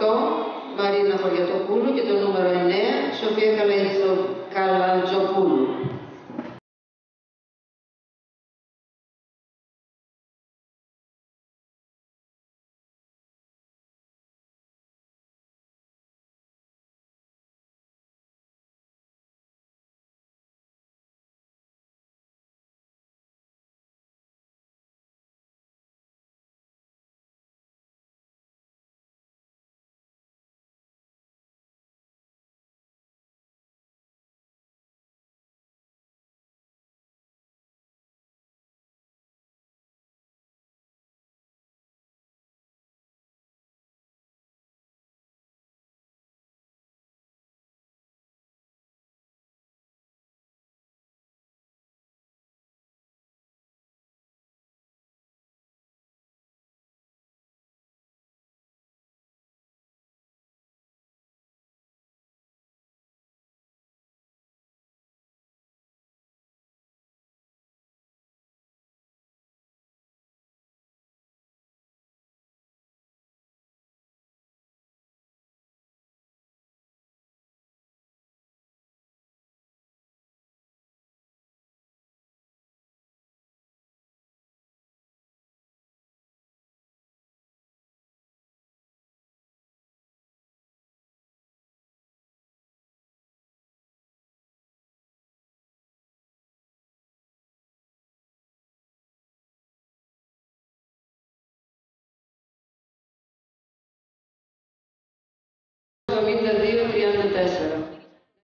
8 Μαρίνα Χωριατοπούλου και το νούμερο 9 Σοφία καλέσω. 72-34.